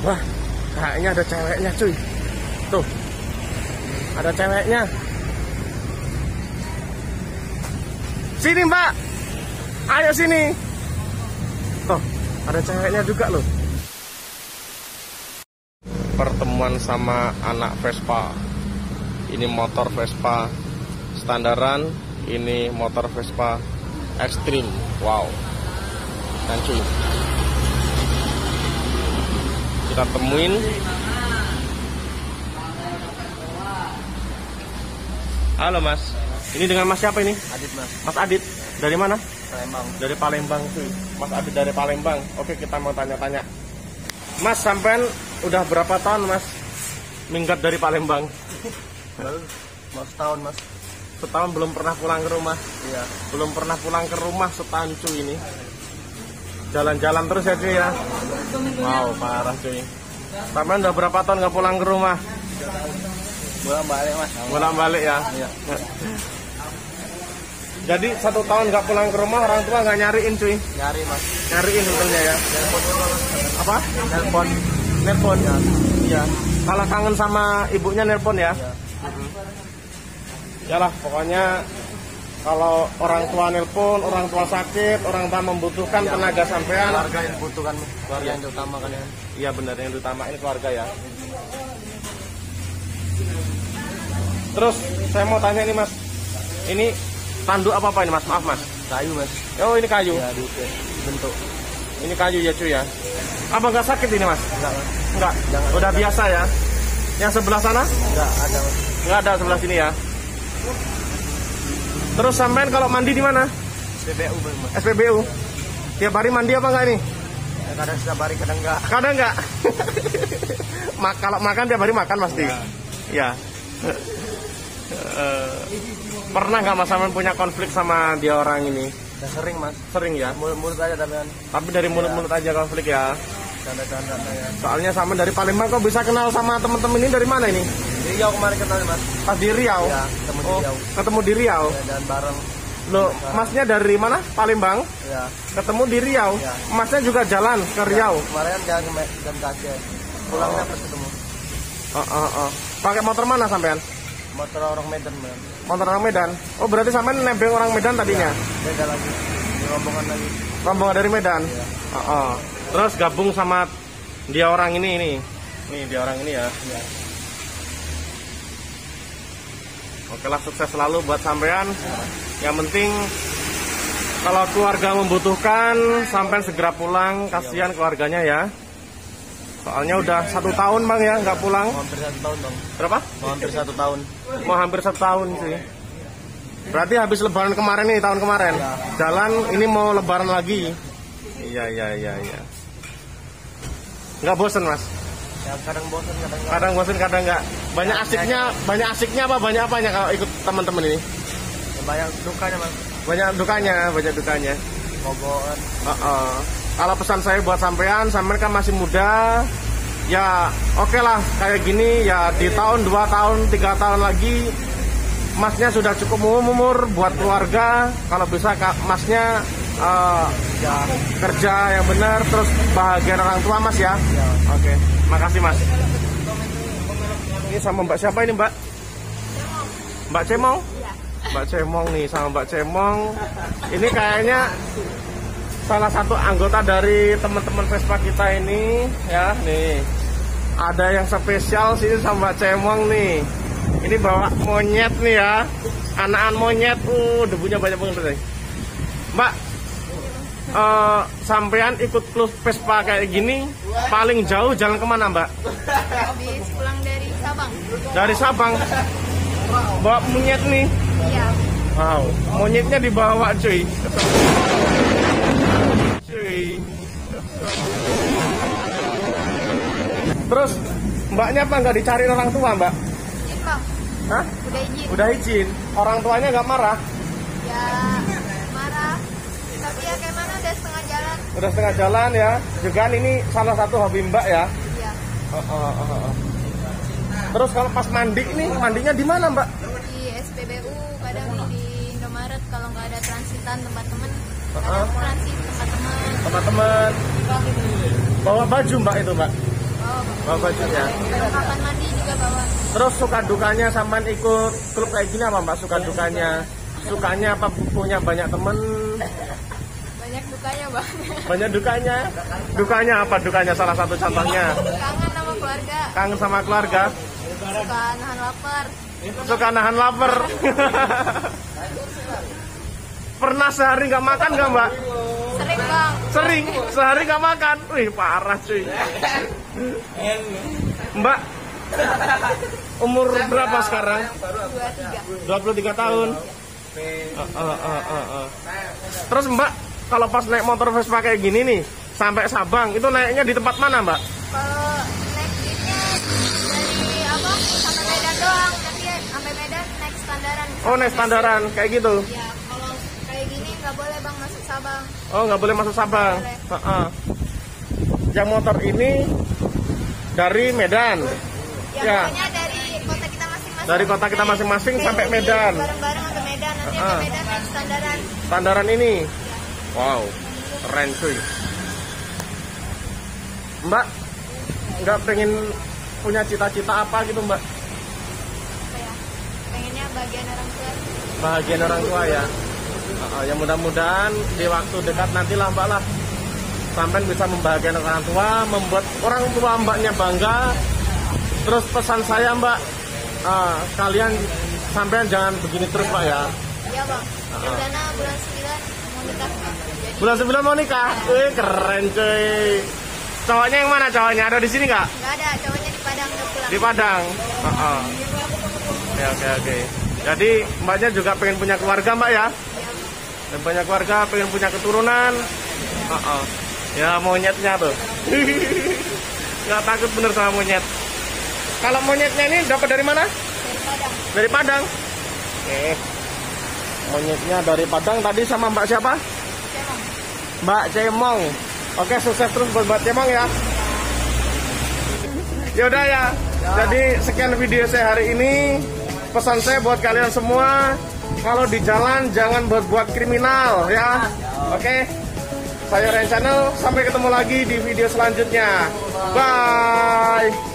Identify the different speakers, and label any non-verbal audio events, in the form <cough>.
Speaker 1: Wah, kayaknya ada ceweknya cuy. Tuh, ada ceweknya. Sini mbak, ayo sini. Tuh, ada ceweknya juga loh. Pertemuan sama anak Vespa. Ini motor Vespa standaran, ini motor Vespa ekstrim. Wow, dan cuy. Kita temuin Halo Mas. Ini dengan Mas siapa ini?
Speaker 2: Adit mas,
Speaker 1: Mas Adit. Dari mana?
Speaker 2: Palembang.
Speaker 1: Dari Palembang cuy. Mas Adit dari Palembang. Oke, kita mau tanya-tanya. Mas sampean udah berapa tahun Mas minggat dari Palembang?
Speaker 2: Baru mau setahun mas.
Speaker 1: Setahun belum pernah pulang ke rumah.
Speaker 2: Iya.
Speaker 1: Belum pernah pulang ke rumah setahun cuy ini. Jalan-jalan terus ya cuy ya. Wow, parah cuy. Sampean udah berapa tahun nggak pulang ke rumah?
Speaker 2: Bolak balik mas.
Speaker 1: Bolak balik ya.
Speaker 2: Iya.
Speaker 1: Jadi satu tahun nggak pulang ke rumah orang tua nggak nyariin cuy.
Speaker 2: Nyari mas.
Speaker 1: Nyariin sebetulnya ya.
Speaker 2: Telepon dulu mas.
Speaker 1: Apa?
Speaker 2: Telepon.
Speaker 1: Nelpon. Iya. Kalau kangen sama ibunya nelpon ya.
Speaker 2: Iya.
Speaker 1: Ya lah, pokoknya kalau orang tua nelpon, orang tua sakit, orang tua membutuhkan tenaga sampean.
Speaker 2: Keluarga yang butuhkan keluarga yang terutama kan ya.
Speaker 1: Iya benar yang utama ini keluarga ya. Terus saya mau tanya nih mas, ini tanduk apa apa ini mas? Maaf mas.
Speaker 2: Kayu mas.
Speaker 1: Oh ini kayu.
Speaker 2: Ya bentuk.
Speaker 1: Ini kayu ya cuy ya. Apa nggak sakit ini mas?
Speaker 2: Enggak mas.
Speaker 1: Enggak.
Speaker 2: Jangan.
Speaker 1: Udah biasa ya. Yang sebelah sana?
Speaker 2: Enggak ada mas.
Speaker 1: Nggak ada sebelah sini ya. Terus sampean kalau mandi di mana?
Speaker 2: PPU mas.
Speaker 1: SPBU. Tiap hari mandi apa enggak ini?
Speaker 2: Ya, kadang setiap hari kadang enggak.
Speaker 1: Kadang enggak. <laughs> Mak kalau makan tiap hari makan pasti. Ya. Eh, pernah nggak Mas Sampean punya konflik sama dia orang ini?
Speaker 2: Udah sering mas.
Speaker 1: Sering ya.
Speaker 2: Mulut-mulut aja tapi.
Speaker 1: Tapi dari mulut-mulut aja konflik ya.
Speaker 2: Canda-canda ya.
Speaker 1: Soalnya sama dari Palembang kok bisa kenal sama temen-temen ini dari mana ini?
Speaker 2: Riau kemarin kenal mas.
Speaker 1: Pas di Riau.
Speaker 2: Ya, ketemu di
Speaker 1: Oh,
Speaker 2: Riau.
Speaker 1: ketemu di Riau.
Speaker 2: Ya, dan bareng.
Speaker 1: Loh, masnya dari mana? Palembang.
Speaker 2: Ya.
Speaker 1: Ketemu di Riau.
Speaker 2: Ya.
Speaker 1: Masnya juga jalan ke Riau.
Speaker 2: Kemarin kan jalan ke jam kaki. Pulangnya pas ketemu.
Speaker 1: Oh, oh, oh. Pakai motor mana sampean?
Speaker 2: Motor orang Medan man.
Speaker 1: Motor orang Medan. Oh, berarti sampean nebeng orang Medan tadinya.
Speaker 2: Beda lagi. Di rombongan lagi.
Speaker 1: Rombongan dari Medan.
Speaker 2: Iya.
Speaker 1: Oh, oh. Terus gabung sama dia orang ini ini. Nih, dia orang ini ya.
Speaker 2: Iya.
Speaker 1: Oke lah sukses selalu buat sampean. Yang penting kalau keluarga membutuhkan sampean segera pulang. Kasihan keluarganya ya. Soalnya udah satu tahun bang ya nggak pulang.
Speaker 2: Mau hampir satu tahun bang.
Speaker 1: Berapa?
Speaker 2: Mau hampir satu tahun.
Speaker 1: Mau hampir satu tahun sih. Berarti habis lebaran kemarin nih tahun kemarin.
Speaker 2: Ya.
Speaker 1: Jalan ini mau lebaran lagi. Iya iya iya iya. Nggak bosen mas?
Speaker 2: Ya kadang bosan kadang enggak.
Speaker 1: Kadang bosen kadang nggak. Banyak asiknya banyak asiknya apa banyak apanya kalau ikut teman-teman ini?
Speaker 2: Ya, banyak dukanya mas.
Speaker 1: Banyak dukanya banyak dukanya.
Speaker 2: Mogokan.
Speaker 1: Heeh. Kalau pesan saya buat sampean, sampean kan masih muda, ya oke lah kayak gini ya di tahun dua tahun tiga tahun lagi masnya sudah cukup umur umur buat keluarga kalau bisa kak masnya eh,
Speaker 2: Ya.
Speaker 1: kerja yang benar terus bahagia orang tua mas ya?
Speaker 2: Ya.
Speaker 1: oke makasih mas. Ini sama mbak siapa ini mbak? Mbak Cemong? Mbak Cemong nih sama mbak Cemong. Ini kayaknya salah satu anggota dari teman-teman Vespa kita ini ya nih. Ada yang spesial sini sama Mbak Cemong nih. Ini bawa monyet nih ya. Anakan monyet. Uh debunya banyak banget nih Mbak eh, sampean ikut klub Vespa kayak gini paling jauh jalan ke mana Mbak
Speaker 3: habis pulang dari Sabang.
Speaker 1: dari Sabang bawa monyet nih
Speaker 3: Iya.
Speaker 1: Wow, monyetnya dibawa cuy. Cuy. Terus mbaknya apa nggak dicari orang tua mbak?
Speaker 3: Izin bang,
Speaker 1: Hah?
Speaker 3: udah izin.
Speaker 1: Udah izin. Orang tuanya nggak marah?
Speaker 3: Ya marah. Tapi ya kayak mana udah setengah jalan.
Speaker 1: Udah setengah jalan ya. Juga ini salah satu hobi mbak ya.
Speaker 3: Iya.
Speaker 1: Oh, oh, oh, oh. Terus kalau pas mandi ini mandinya di mana mbak?
Speaker 3: Di SPBU kadang di Indomaret kalau nggak ada transitan tempat temen.
Speaker 1: Uh-uh.
Speaker 3: Kadang transit tempat temen.
Speaker 1: Teman-teman. Bawa baju mbak itu mbak?
Speaker 3: bawa mandi juga bawa
Speaker 1: Terus suka dukanya sampean ikut klub kayak gini apa mbak? Suka dukanya? Sukanya apa punya banyak temen?
Speaker 3: Banyak dukanya bang
Speaker 1: Banyak dukanya? Dukanya apa dukanya? Salah satu contohnya.
Speaker 3: kangen sama keluarga
Speaker 1: Kangen sama keluarga?
Speaker 3: suka nahan lapar
Speaker 1: Suka nahan lapar. Pernah sehari nggak makan nggak mbak?
Speaker 3: sering bang
Speaker 1: Sering, sehari nggak makan. Wih parah cuy. Mbak, umur berapa sekarang?
Speaker 3: dua tiga
Speaker 1: 23 tahun. Uh, uh, uh, uh, uh. Terus Mbak, kalau pas naik motor Vespa kayak gini nih, sampai Sabang, itu naiknya di tempat mana Mbak?
Speaker 3: kalau naik jeepnya dari apa sampai Medan doang tapi sampai Medan naik standaran
Speaker 1: Oh naik standaran, kayak gitu.
Speaker 3: ya kalau kayak gini nggak boleh bang masuk Sabang
Speaker 1: Oh nggak boleh masuk Sabang.
Speaker 3: Boleh.
Speaker 1: Uh, uh. Yang motor ini dari Medan.
Speaker 3: ya,
Speaker 1: Ya.
Speaker 3: pokoknya dari kota kita masing-masing
Speaker 1: Dari kota kita masing-masing sampai Medan.
Speaker 3: bareng-bareng sampai Medan nanti
Speaker 1: Ah.
Speaker 3: sampai Medan naik standaran
Speaker 1: Standaran ini. Wow, keren cuy. Mbak, nggak pengen punya cita-cita apa gitu Mbak?
Speaker 3: apa ya pengennya bagian orang tua
Speaker 1: bahagian orang tua ya. Uh, ya mudah-mudahan di waktu dekat nanti lah mbak lah sampai bisa membahagiakan orang tua, membuat orang tua mbaknya bangga. Terus pesan saya mbak, uh, kalian sampean jangan begini terus mbak ya.
Speaker 3: ya bang rencana bulan 9 mau nikah jadi
Speaker 1: Bulan 9 mau nikah, wih keren cuy. Cowoknya yang mana cowoknya? Ada di sini nggak?
Speaker 3: nggak ada cowoknya di Padang udah pulang
Speaker 1: Di Padang. Uh, uh. Oke oke oke. Jadi mbaknya juga pengen punya keluarga mbak ya?
Speaker 3: ya,
Speaker 1: Dan banyak keluarga pengen punya keturunan. Uh-uh. Ya monyetnya tuh. <laughs> Nggak takut bener sama monyet. Kalau monyetnya ini dapat dari mana?
Speaker 3: dari Padang
Speaker 1: Dari Padang. Oke. Monyetnya dari Padang tadi sama Mbak siapa?
Speaker 3: Cemong
Speaker 1: Mbak Cemong. Oke, sukses terus buat Mbak Cemong ya. Yaudah ya. Jadi sekian video saya hari ini. Pesan saya buat kalian semua, kalau di jalan jangan berbuat kriminal ya. Oke. Saya Ren Channel, sampai ketemu lagi di video selanjutnya. Bye.